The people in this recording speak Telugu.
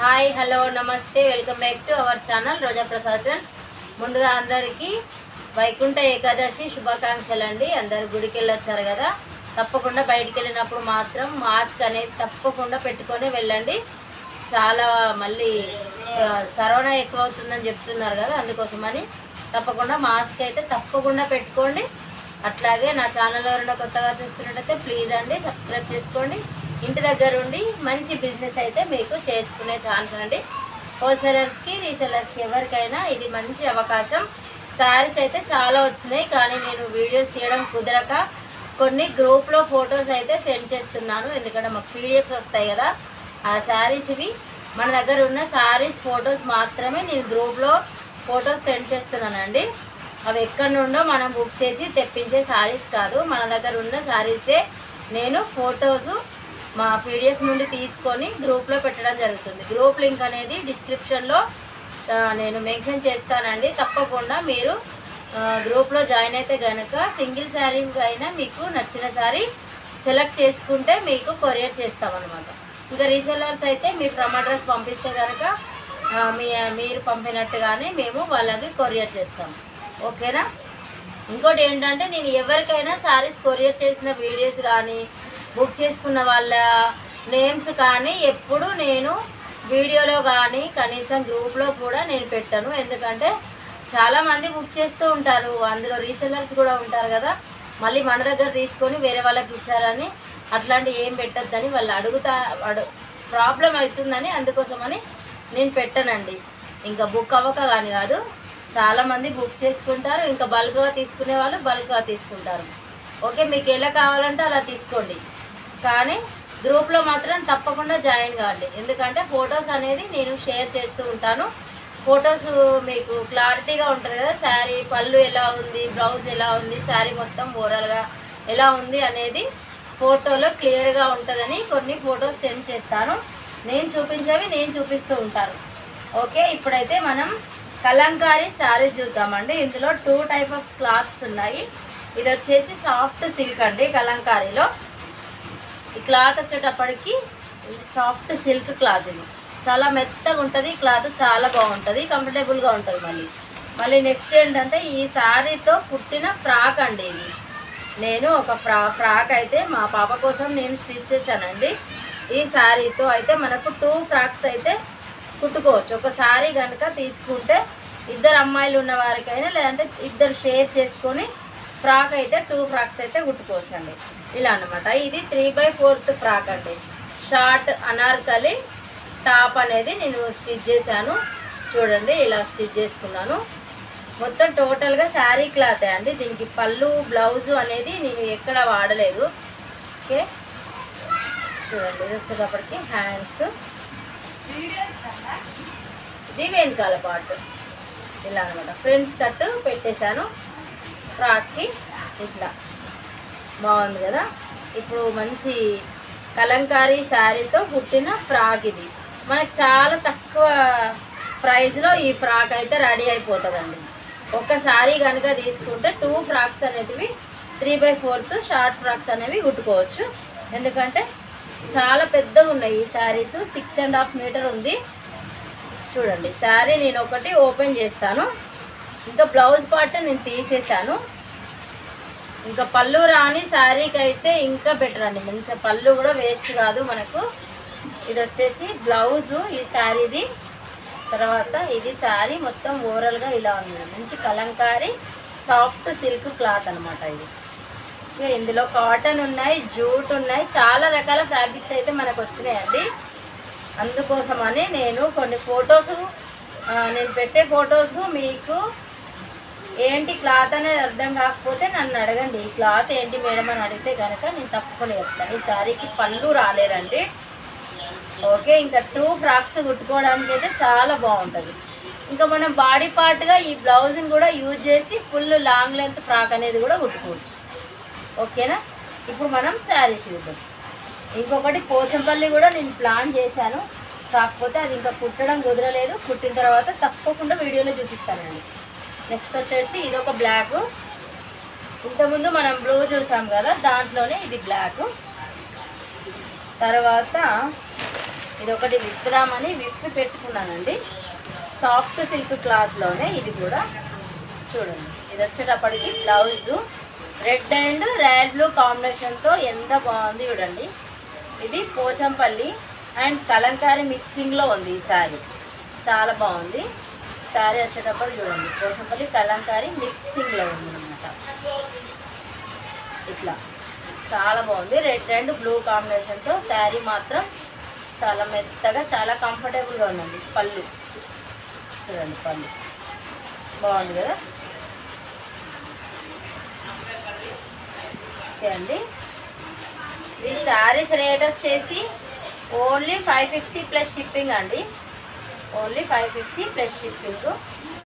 హాయ్ హలో నమస్తే welcome back to our channel Roja Prasad ముందుగా అందరికీ వైకుంఠ ఏకాదశి శుభాకాంక్షలు అండి అందరు గుడికి వెళ్ళొచ్చారు కదా. తప్పకుండా బయటికి వెళ్ళినప్పుడు మాత్రం మాస్క్ అనేది తప్పకుండా పెట్టుకొని వెళ్ళండి. చాలా మళ్ళీ కరోనా ఎక్కువ అవుతుందని చెప్తున్నారు కదా అందుకోసమని తప్పకుండా మాస్క్ అయితే తప్పకుండా పెట్టుకోండి. అట్లాగే నా ఛానల్ ఎవరైనా కొత్తగా చూస్తున్నట్టయితే ప్లీజ్ అండి సబ్స్క్రైబ్ చేసుకోండి. ఇంటి దగ్గర ఉండి మంచి బిజినెస్ అయితే మీకు చేసుకునే ఛాన్స్ అండి. హోల్సేలర్స్కి రీసెలర్స్కి ఎవరికైనా ఇది మంచి అవకాశం. శారీస్ అయితే చాలా వచ్చినాయి కానీ నేను వీడియోస్ తీయడం కుదరక కొన్ని గ్రూప్లో ఫొటోస్ అయితే సెండ్ చేస్తున్నాను. ఎందుకంటే మాకు పీడిఎఫ్స్ వస్తాయి కదా ఆ శారీస్ ఇవి మన దగ్గర ఉన్న శారీస్ ఫొటోస్ మాత్రమే నేను గ్రూప్లో ఫొటోస్ సెండ్ చేస్తున్నానండి. అవి ఎక్కడి నుండో మనం బుక్ చేసి తెప్పించే శారీస్ కాదు. మన దగ్గర ఉన్న శారీసే నేను ఫొటోసు మా పీడిఎఫ్ నుండి తీసుకొని గ్రూప్లో పెట్టడం జరుగుతుంది. గ్రూప్ లింక్ అనేది డిస్క్రిప్షన్లో నేను మెన్షన్ చేస్తానండి. తప్పకుండా మీరు గ్రూప్లో జాయిన్ అయితే కనుక సింగిల్ శారీ అయినా మీకు నచ్చిన శారీ సెలెక్ట్ చేసుకుంటే మీకు కొరియర్ చేస్తామన్నమాట. ఇంకా రీసెల్లర్స్ అయితే మీ ఫ్రమ్ అడ్రస్ పంపిస్తే కనుక మీ మీరు పంపినట్టుగానే మేము వాళ్ళకి కొరియర్ చేస్తాం. ఓకేనా ఇంకోటి ఏంటంటే నేను ఎవరికైనా శారీస్ కొరియర్ చేసిన వీడియోస్ కానీ బుక్ చేసుకున్న వాళ్ళ నేమ్స్ కానీ ఎప్పుడు నేను వీడియోలో కానీ కనీసం గ్రూప్లో కూడా నేను పెట్టాను. ఎందుకంటే చాలామంది బుక్ చేస్తూ ఉంటారు. అందులో రీసెలర్స్ కూడా ఉంటారు కదా. మళ్ళీ మన దగ్గర తీసుకొని వేరే వాళ్ళకి ఇచ్చారని అట్లాంటి ఏం పెట్టొద్దని వాళ్ళు అడుగుతా అడు ప్రాబ్లం అవుతుందని అందుకోసమని నేను పెట్టానండి. ఇంకా బుక్ అవ్వక కానీ కాదు చాలామంది బుక్ చేసుకుంటారు. ఇంకా బల్క్గా తీసుకునే వాళ్ళు బల్క్గా తీసుకుంటారు. ఓకే మీకు ఎలా కావాలంటే అలా తీసుకోండి. కానీ గ్రూప్లో మాత్రం తప్పకుండా జాయిన్ కావాలి. ఎందుకంటే ఫొటోస్ అనేది నేను షేర్ చేస్తూ ఉంటాను. ఫొటోస్ మీకు క్లారిటీగా ఉంటుంది కదా శారీ పళ్ళు ఎలా ఉంది బ్లౌజ్ ఎలా ఉంది శారీ మొత్తం ఓవరాల్గా ఎలా ఉంది అనేది ఫోటోలో క్లియర్గా ఉంటుందని కొన్ని ఫొటోస్ సెండ్ చేస్తాను. నేను చూపించేవి నేను చూపిస్తూ ఉంటాను. ఓకే ఇప్పుడైతే మనం కలంకారీ శారీస్ చూద్దామండి. ఇందులో టూ టైప్ ఆఫ్ క్లాత్స్ ఉన్నాయి. ఇది వచ్చేసి సాఫ్ట్ సిల్క్ అండి కలంకారీలో. ఈ క్లాత్ వచ్చేటప్పటికి సాఫ్ట్ సిల్క్ క్లాత్ ఇది. చాలా మెత్తగా ఉంటుంది క్లాత్ చాలా బాగుంటుంది కంఫర్టబుల్గా ఉంటుంది మళ్ళీ. మళ్ళీ నెక్స్ట్ ఏంటంటే ఈ శారీతో కుట్టిన ఫ్రాక్ అండి ఇది. నేను ఒక ఫ్రా ఫ్రాక్ అయితే మా పాప కోసం నేను స్టిచ్ చేశానండి. ఈ శారీతో అయితే మనకు టూ ఫ్రాక్స్ అయితే కుట్టుకోవచ్చు. ఒక శారీ కనుక తీసుకుంటే ఇద్దరు అమ్మాయిలు ఉన్న వారికైనా లేదంటే ఇద్దరు షేర్ చేసుకొని ఫ్రాక్ అయితే టూ ఫ్రాక్స్ అయితే కుట్టుకోవచ్చు అండి ఇలా అన్నమాట. ఇది త్రీ బై ఫోర్త్ ఫ్రాక్ అండి. షార్ట్ అనార్కలి టాప్ అనేది నేను స్టిచ్ చేశాను. చూడండి ఇలా స్టిచ్ చేసుకున్నాను. మొత్తం టోటల్గా శారీ క్లాతే అండి. దీనికి పళ్ళు బ్లౌజు అనేది నేను ఎక్కడ వాడలేదు. ఓకే. చూడండి ఇది వచ్చేటప్పటికి హ్యాండ్స్. ఇది వెనకాల పార్ట్. ఇలా అనమాట ఫ్రెండ్స్ కట్ పెట్టేశాను. ఫ్రాక్కి ఇట్లా. బాగుంది కదా? ఇప్పుడు మంచి కలంకారీ శారీతో కుట్టిన ఫ్రాక్ ఇది. మనకు చాలా తక్కువ ప్రైస్లో ఈ ఫ్రాక్ అయితే రెడీ అయిపోతుందండి. ఒక శారీ కనుక తీసుకుంటే టూ ఫ్రాక్స్ అనేటివి three by fourth short frocks అనేవి కుట్టుకోవచ్చు. ఎందుకంటే చాలా పెద్దగా ఉన్నాయి ఈ saris. Six and half metre ఉంది. చూడండి శారీ నేను ఒకటి ఓపెన్ చేస్తాను. ఇంకా బ్లౌజ్ పార్ట్ నేను తీసేసాను ఇంకా పళ్ళు రాని శారీకి అయితే ఇంకా బెటర్ అండి. మంచిగా పళ్ళు కూడా వేస్ట్ కాదు మనకు. ఇది వచ్చేసి బ్లౌజు ఈ శారీది. తర్వాత ఇది శారీ మొత్తం ఓవరాల్గా ఇలా ఉంది. మంచి కలంకారీ సాఫ్ట్ సిల్క్ క్లాత్ అనమాట ఇది. ఇందులో కాటన్ ఉన్నాయి జూట్ ఉన్నాయి. చాలా రకాల ఫ్యాబ్రిక్స్ అయితే మనకు వచ్చినాయండి. అందుకోసమని నేను కొన్ని ఫొటోస్ నేను పెట్టే ఫొటోస్ మీకు ఏంటి క్లాత్ అనేది అర్థం కాకపోతే నన్ను అడగండి. ఈ క్లాత్ ఏంటి మేడం అని అడిగితే కనుక నేను తప్పకుండా చెప్తాను ఈ శారీకి పళ్ళు రాలేదండి. ఓకే ఇంకా టూ ఫ్రాక్స్ కుట్టుకోవడానికి అయితే చాలా బాగుంటుంది. ఇంకా మనం బాడీ పార్ట్గా ఈ బ్లౌజ్ని కూడా యూజ్ చేసి ఫుల్ లాంగ్ లెంత్ ఫ్రాక్ అనేది కూడా కుట్టుకోవచ్చు. ఓకేనా? ఇప్పుడు మనం శారీస్ చూద్దాం. ఇంకొకటి పోచంపల్లి కూడా నేను ప్లాన్ చేశాను. కాకపోతే అది ఇంకా కుట్టడం కుదరలేదు. కుట్టిన తర్వాత తప్పకుండా వీడియోలో చూపిస్తానండి. నెక్స్ట్ వచ్చేసి ఇది ఒక బ్లాక్. ఇంతకుముందు మనం బ్లూ చూసాం కదా దాంట్లోనే ఇది బ్లాక్. తర్వాత ఇది ఒకటి విప్పుదామని విప్పి పెట్టుకున్నానండి. సాఫ్ట్ సిల్క్ క్లాత్లోనే ఇది కూడా చూడండి. ఇది వచ్చేటప్పటికి blouse. Red and royal blue కాంబినేషన్తో ఎంత బాగుంది చూడండి. ఇది పోచంపల్లి అండ్ కలంకారీ మిక్సింగ్లో ఉంది ఈ శారీ చాలా బాగుంది. శారీ వచ్చేటప్పుడు చూడండి. పోషంపల్లి కలంకారీ మిక్సింగ్లో ఉంది అనమాట ఇట్లా. చాలా బాగుంది. రెడ్ అండ్ బ్లూ కాంబినేషన్తో శారీ మాత్రం చాలా మెత్తగా చాలా కంఫర్టబుల్గా ఉందండి. పళ్ళు. చూడండి పళ్ళు. బాగుంది కదా? ఓకే అండి. ఈ శారీస్ రేట్ వచ్చేసి only five fifty plus shipping అండి. Only five fifty plus shipping